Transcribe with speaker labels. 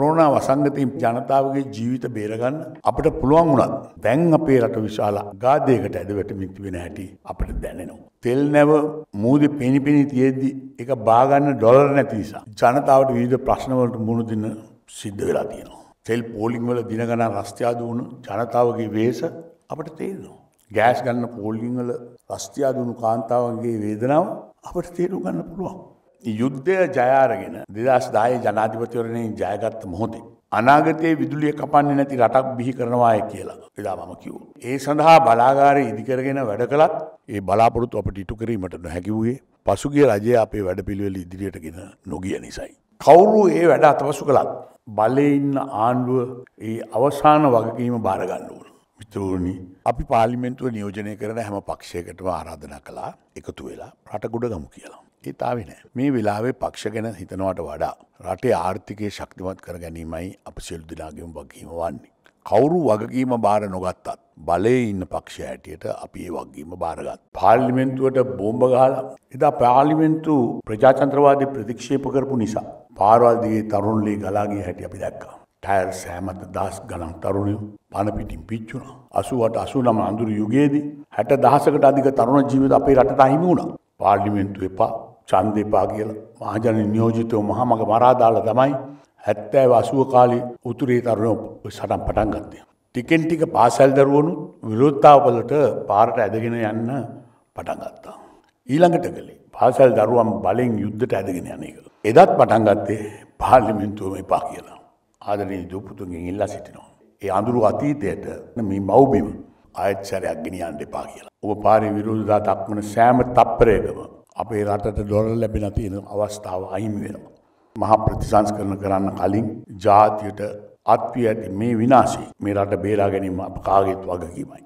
Speaker 1: Corona වසංගතයෙන් ජනතාවගේ ජීවිත බේරගන්න අපට පුළුවන් වුණත් දැන් අපේ රට විශාල අගාධයකට ඇදවැටමින් තිබෙන හැටි අපට දැනෙනවා. තෙල් නැව මූදෙ පිණිපිණි තියෙද්දි ඒක බාගන්න ඩොලර් නැති නිසා ජනතාවට විවිධ ප්‍රශ්නවලට මුහුණ දෙන්න සිද්ධ වෙලා තියෙනවා. තෙල් පෝලිං වල දින ගණන් රස්තියාදු වුණු ජනතාවගේ වෙහෙස අපට තේරෙනවා. ගෑස් ගන්න පෝලිං වල රස්තියාදු වුණු කාන්තාවන්ගේ වේදනාව අපට තේරුම් ගන්න පුළුවන්. යුද්ධය ජයාරගෙන දෙදස් දාය ජනාධිපතිවරණයෙන් ජයගත්ත මොහොතේ. අනාගතයේ විදුලිය කපන්නේ නැති රටක් බිහි කරනවාය කියලා එදා මම කිව්වා. ඒ සඳහා බලාගාරය ඉදිකරගෙන වැඩ කළත් ඒ බලාපොරොත්තු අපට ඉටු කිරීමට නොහැකි වූයේ පසුගිය රජය අපේ වැඩපිළිවෙල ඉදිරියටගෙන නොගිය නිසයි. කවුරු ඒ වැඩ අතවසු කළත් බලේ ඉන්න ආණ්ඩුව ඒ අවසාන වගකීම බාරගන්න ඕන. මිත්‍රෝනි අපි පාලිමෙන්තුව නියෝජනය කරන හැම පක්ෂයකටම ආරාධනා කළා එකතු වෙලා රටගුඩ ගමු කියලා. ඒ තාවේ නෑ. මේ වෙලාවේ පක්ෂ ගැන හිතනවට වඩා රටේ ආර්ථිකය ශක්තිමත් කර ගැනීමයි අප සියලු දෙනාගේම වගකීම වන්නේ. කවුරු වගකීම බාර නොගත්තත් බලය ඉන්න පක්ෂ හැටියට අපි ඒ වගේම බාරගත්. පාර්ලිමෙන්තුවට බෝම්බ ගහලා එදා පාර්ලිමෙන්තු ප්‍රජාතන්ත්‍රවාදී ප්‍රතික්ෂේප කරපු නිසා පාරවල්දිගේ තරුණලේ ගලාගේ හැටි අපි දැක්කා. ටයර් සෑමත දස් ගණන් තරුණයෝ පනපිටින් පිච්චුණ. අසුවට අසු නම අඳුරු යුගයේදී හැට දහසකට අධික තරුණ ජීවිත අපේ රටට අහිමි වුණා. පාර්ලිමෙන්තු එපා චන්දෙපා කියලා මහජන නියෝජිතව මහමග මරාදාල තමයි හැත්තෑ අසුව කාලි උතුරේ තරුණ සටන් පටන් ගත්තය. ටිකෙන් ටික පාසැල් දරුවනු විරෝත්තාවපලට පාරට ඇදගෙන යන්න පටන් ගත්තා. ඊළඟට කළේ පාසැල් දරුවම් බලෙන් යුද්ධට ඇදගෙන යන එක. එදත් පටන් ගත්තේ පාර්ලිමෙන්තුවම එපා කියලා. ආදරී දුපුතුන්ගෙන් ඉල්ලා සිටිනවා. ඒ අඳුරු අතීතයට මේ මව්බිම අයත් සැරයක් ගෙනියන්න එපා කියලා. ඔබ පාරි විරෝධතා දක්වන සෑම තප්පරයකම අපේ රටට ඩොලර් ලැබෙන තියෙන අවස්ථාව අහිමි වෙනවා. මහා ප්‍රතිසංස්කරණ කරන්න කලින් ජාතියට අත්වී ඇති මේ විනාශේ මේ රට බේරා ගැනීම අප කාගෙත් වගකීමයි.